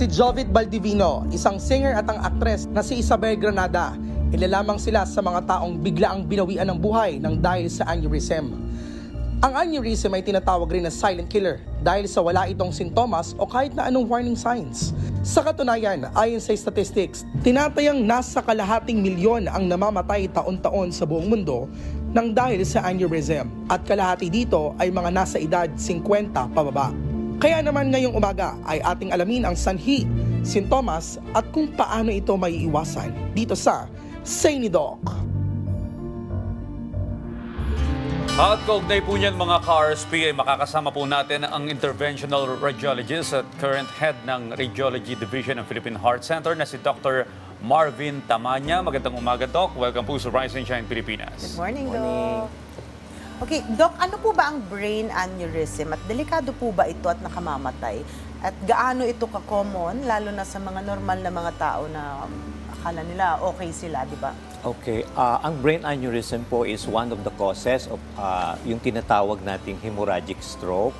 Si Jovit Baldivino, isang singer at ang aktres na si Isabel Granada. Ilalamang sila sa mga taong biglaang binawian ng buhay ng dahil sa aneurysm. Ang aneurysm ay tinatawag rin na silent killer dahil sa wala itong sintomas o kahit na anong warning signs. Sa katunayan, ayon sa statistics, tinatayang nasa kalahating milyon ang namamatay taon-taon sa buong mundo ng dahil sa aneurysm at kalahati dito ay mga nasa edad 50 pababa. Kaya naman ngayong umaga ay ating alamin ang sanhi, sintomas at kung paano ito maiiwasan dito sa Say ni Doc. At kaugnay po niyan mga ka-RSP ay makakasama po natin ang interventional radiologist at current head ng Radiology Division ng Philippine Heart Center na si Dr. Marvin Tamanya. Magandang umaga, Doc. Welcome po sa Rise and Shine Pilipinas. Good morning, Doc. Okay, Doc, ano po ba ang brain aneurysm at delikado po ba ito at nakamamatay? At gaano ito ka-common, lalo na sa mga normal na mga tao na um, akala nila okay sila, di ba? Okay, ah, ang brain aneurysm po is one of the causes of ah, yung tinatawag nating hemorrhagic stroke.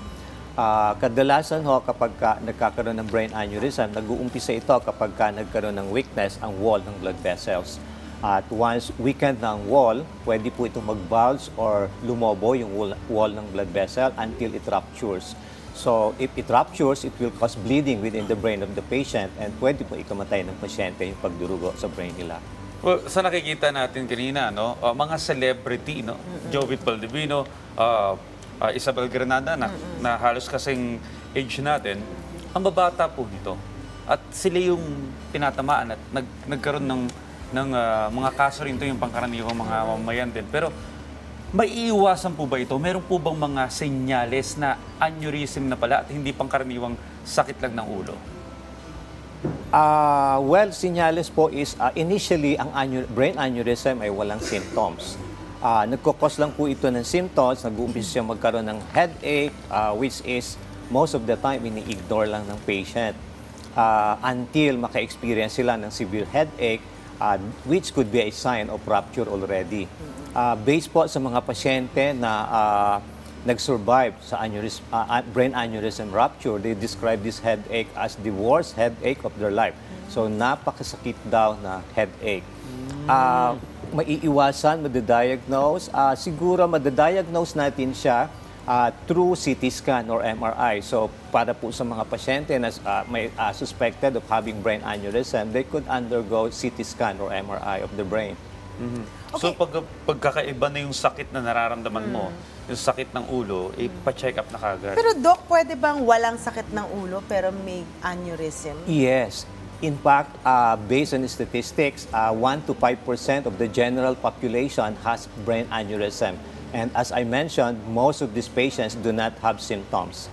Ah, kadalasan ho kapag ka, nagkakaroon ng brain aneurysm, nag-uumpisa ito kapag ka nagkaroon ng weakness ang wall ng blood vessels. At once weakened ang wall, pwede po itong mag-bulge or lumobo yung wall, wall ng blood vessel until it ruptures. So, if it ruptures, it will cause bleeding within the brain of the patient and pwede po ikamatay ng pasyente yung pagdurugo sa brain nila. Well, sa nakikita natin kanina, no, uh, mga celebrity, no, Jovit Baldivino, uh, uh, Isabel Granada, na, na halos kasing age natin, ang babata po nito. At sila yung tinatamaan at nag, nagkaroon ng, ng uh, mga kaso rin ito yung pangkaraniwang mga mamayan din. Pero may iiwasan po ba ito? Meron po bang mga senyales na aneurysm na pala at hindi pangkaraniwang sakit lang ng ulo? Ah, well, sinyales po is ah, initially ang aneu- brain aneurysm ay walang symptoms. Ah, nagkukos lang po ito ng symptoms, nag-uumpisa siya magkaroon ng headache, ah, which is most of the time ini-ignore lang ng patient. Ah, until maka-experience sila ng severe headache, ah, which could be a sign of rupture already. Ah, based po sa mga pasyente na ah, nag-survive sa aneurysm, uh, brain aneurysm rupture, they describe this headache as the worst headache of their life. So, napakasakit daw na headache. Uh, maiiwasan, madadiagnose. Uh, siguro madadiagnose natin siya uh, through CT scan or MRI. So, para po sa mga pasyente na uh, may uh, suspected of having brain aneurysm, they could undergo CT scan or MRI of the brain. So pag pagkakaiba na yung sakit na nararamdaman mo, yung sakit ng ulo, eh, pa-check up na kagad. Pero Doc, pwede bang walang sakit ng ulo pero may aneurysm? Yes. In fact, uh, based on statistics, uh, 1 to 5% of the general population has brain aneurysm. And as I mentioned, most of these patients do not have symptoms.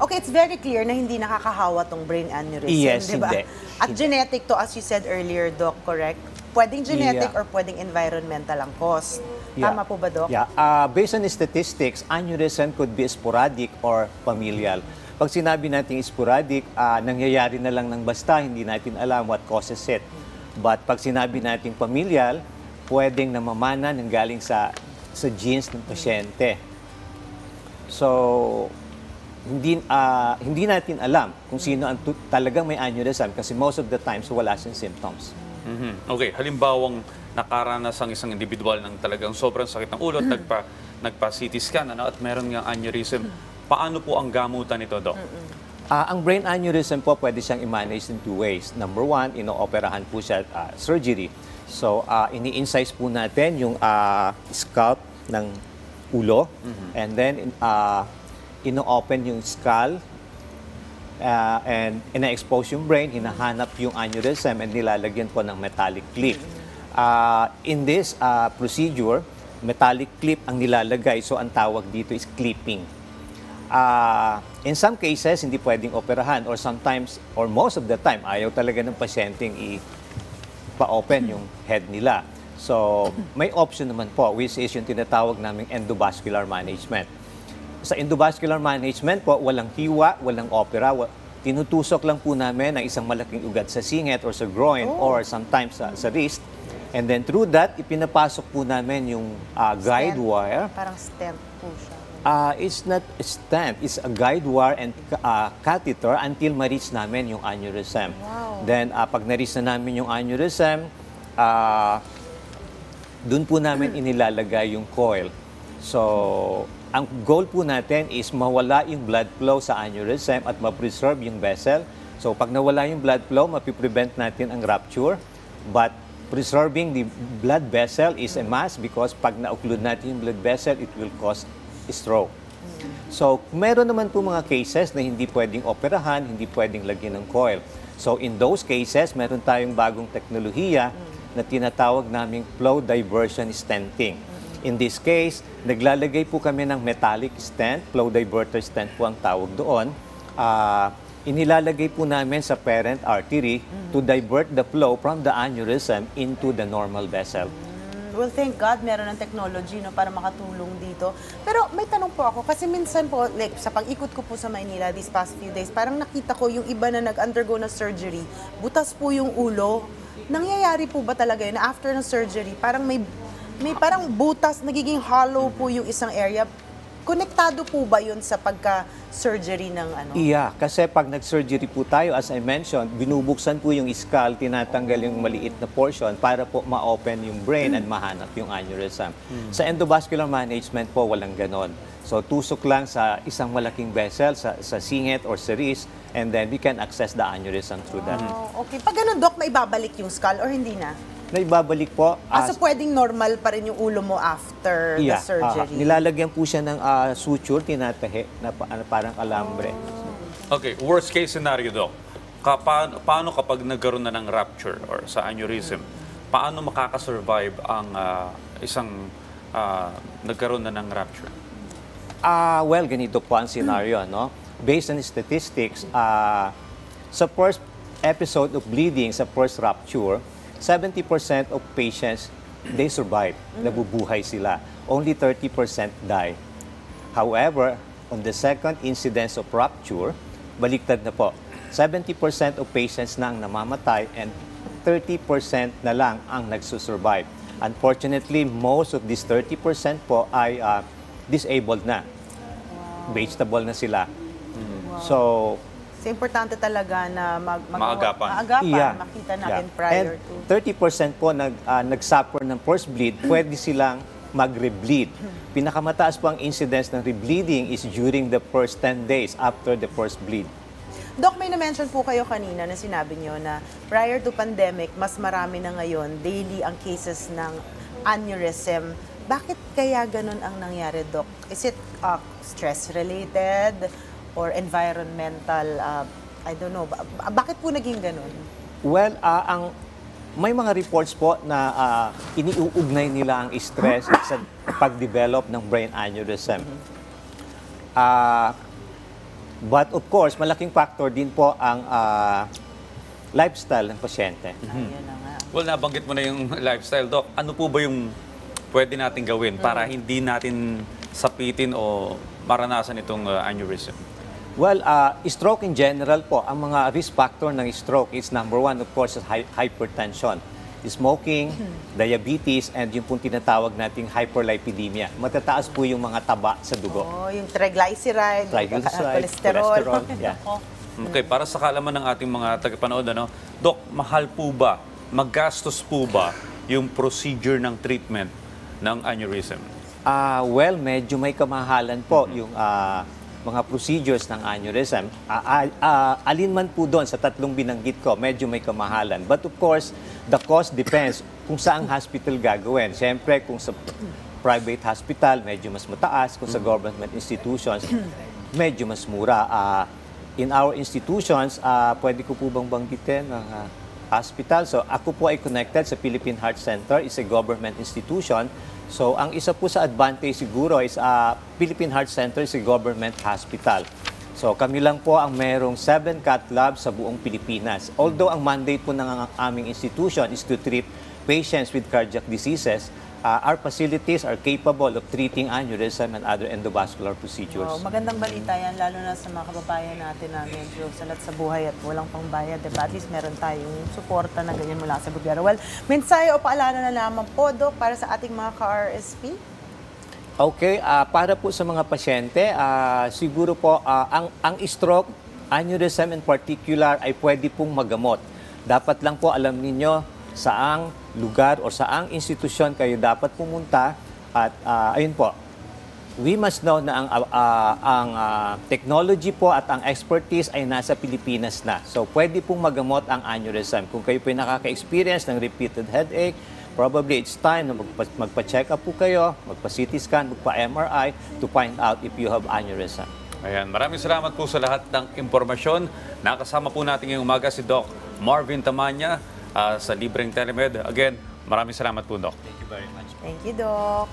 Okay, it's very clear na hindi nakakahawa tong brain aneurysm, Yes, di ba? hindi. At genetic to, as you said earlier, Doc, correct? Pwedeng genetic Yeah. or pwedeng environmental ang cause. Tama po ba, Doc? Yeah. Uh, based on statistics, aneurysm could be sporadic or familial. Pag sinabi natin sporadic, uh, nangyayari na lang ng basta, hindi natin alam what causes it. But pag sinabi natin familial, pwedeng namamana ng galing sa sa genes ng pasyente. So, hindi ah, hindi natin alam kung sino ang talagang may aneurysm kasi most of the times wala siyang symptoms. Mhm. Okay, halimbawang nakaranas ang isang individual ng talagang sobrang sakit ng ulo at nagpa, nagpa CT scan ano, at meron ng aneurysm. Paano po ang gamutan nito, Doc? Ah, ang brain aneurysm po pwede siyang i-manage in two ways. Number one, inooperahan po siya ah, surgery. So, ah, ini-incise po natin yung ah, scalp ng ulo and then ah, ino-open yung skull ah, and ina-expose yung brain, hinahanap yung aneurysm and nilalagyan po ng metallic clip. Ah, in this ah, procedure, metallic clip ang nilalagay so ang tawag dito is clipping. Ah, in some cases, hindi pwedeng operahan or sometimes, or most of the time, ayaw talaga ng pasyenteng i-pa-open yung head nila. So, may option naman po, which is yung tinatawag naming endovascular management. Sa endovascular management po, walang hiwa, walang opera, wa- tinutusok lang po namin ang isang malaking ugat sa singit or sa groin or sometimes sa, sa wrist. And then through that, ipinapasok po namin yung ah, guide Stent. wire Parang stent po siya. Ah, it's not a stent, it's a guide wire and ah, catheter until ma-reach namin yung aneurysm. Wow. Then, ah, pag na-reach na namin yung aneurysm, ah, doon po namin inilalagay yung coil. So, ang goal po natin is mawala yung blood flow sa aneurysm at ma-preserve yung vessel. So, pag nawala yung blood flow, mapiprevent natin ang rupture. But preserving the blood vessel is a must because pag na-occlude natin yung blood vessel, it will cause stroke. So, meron naman po mga cases na hindi pwedeng operahan, hindi pwedeng lagyan ng coil. So, in those cases, meron tayong bagong teknolohiya na tinatawag naming flow diversion stenting. In this case, naglalagay po kami ng metallic stent, flow diverter stent po ang tawag doon. Ah, inilalagay po namin sa parent artery to divert the flow from the aneurysm into the normal vessel. Well, thank God, meron ng technology no, para makatulong dito. Pero may tanong po ako, kasi minsan po, like, sa pag-ikot ko po sa Maynila these past few days, parang nakita ko yung iba na nag-undergo na surgery, butas po yung ulo. Nangyayari po ba talaga yun after ng surgery, parang may, may parang butas, nagiging hollow po yung isang area? Konektado po ba yun sa pagka-surgery ng ano? Iya, kasi pag nag-surgery po tayo, as I mentioned, binubuksan po yung skull, tinatanggal yung maliit na portion para po ma-open yung brain and mahanap yung aneurysm. Sa endovascular management po, walang ganon. So, tusok lang sa isang malaking vessel, sa, sa singit or sa wrist, and then we can access the aneurysm through that. Oh, okay. Pag ganun, Doc, may babalik yung skull or hindi na? Na ibabalik po, Ah, so pwedeng normal pa rin yung ulo mo after the surgery? ah, nilalagyan po siya ng ah, suture, tinatahi, na, pa- ano, parang alambre. Okay, worst case scenario, Doc. Ka, paano, paano kapag nagkaroon na ng rupture or sa aneurysm? Paano makakasurvive ang ah, isang ah, nagkaroon na ng rupture? Ah, well, ganito po ang scenario, no? Based on statistics, ah, sa first episode of bleeding, sa first rupture, 70% of patients, they survive. Nabubuhay sila. Only 30% die. However, on the second incidence of rupture, baliktad na po. 70% of patients na ang namamatay and 30% na lang ang nagsusurvive. Unfortunately, most of these 30% po ay ah, disabled na. Vegetable na sila. So, So, importante talaga na mag, mag- Maagapan. maagapan, Yeah. makita natin Yeah. prior And to. 30% po nag, ah, nag-suffer ng first bleed, pwede silang mag-rebleed. Pinakamataas po ang incidence ng rebleeding is during the first 10 days after the first bleed. Doc, may na-mention po kayo kanina na sinabi nyo na prior to pandemic, mas marami na ngayon daily ang cases ng aneurysm. Bakit kaya ganun ang nangyari, Doc? Is it uh, stress-related or environmental, uh, I don't know, ba- ba- bakit po naging ganun? Well, ah, ang may mga reports po na ah, iniuugnay nila ang stress sa pag-develop ng brain aneurysm. Ah, but of course, malaking factor din po ang ah, lifestyle ng pasyente. Ayun na nga. Well, nabanggit mo na yung lifestyle, Doc. Ano po ba yung pwede natin gawin para hindi natin sapitin o maranasan itong uh, aneurysm? Well, uh, stroke in general po, ang mga risk factor ng stroke is number one, of course, is hy- hypertension. Smoking, diabetes, and yung pong tinatawag nating hyperlipidemia. Matataas po yung mga taba sa dugo. Oh, yung triglyceride, Triglyceride, cholesterol. cholesterol, yeah. Okay, para sa kalaman ng ating mga tagapanood, ano, Doc, mahal po ba, maggastos po ba yung procedure ng treatment ng aneurysm? Ah, well, medyo may kamahalan po yung ah, mga procedures ng aneurysm. Ah, ah, alin man po doon sa tatlong binanggit ko, medyo may kamahalan. But of course, the cost depends kung saang hospital gagawin. Siyempre, kung sa private hospital, medyo mas mataas. Kung sa government institutions, medyo mas mura. Ah, in our institutions, ah, pwede ko po bang banggitin ang ah, hospital? So ako po ay connected sa Philippine Heart Center, is a government institution. So ang isa po sa advantage siguro is ah, Philippine Heart Center is a government hospital. So kami lang po ang merong 7 cath labs sa buong Pilipinas. Although ang mandate po ng aming institution is to treat patients with cardiac diseases, ah, our facilities are capable of treating aneurysm and other endovascular procedures. Wow, magandang balita yan, lalo na sa mga kababayan natin na medyo salat sa buhay at walang pangbayad. Diba? At least meron tayong suporta na ganyan mula sa gobyerno. Well, mensahe o paalala na lamang po, Doc, para sa ating mga ka-RSP? Okay, ah, para po sa mga pasyente, ah, siguro po ah, ang ang stroke, aneurysm in particular ay pwede pong magamot. Dapat lang po alam ninyo saang lugar o saang institusyon kayo dapat pumunta at ah, ayun po. We must know na ang ah, ang ah, technology po at ang expertise ay nasa Pilipinas na. So pwede pong magamot ang aneurysm. Kung kayo po ay nakaka-experience ng repeated headache, probably it's time na magpa- magpa-check up po kayo, magpa-CT scan, magpa-MRI to find out if you have aneurysm. Ayan, maraming salamat po sa lahat ng impormasyon. Nakasama po natin ngayong umaga si Doc Marvin Tamanya ah, sa Libreng Telemed. Again, maraming salamat po, Doc. Thank you, Doc.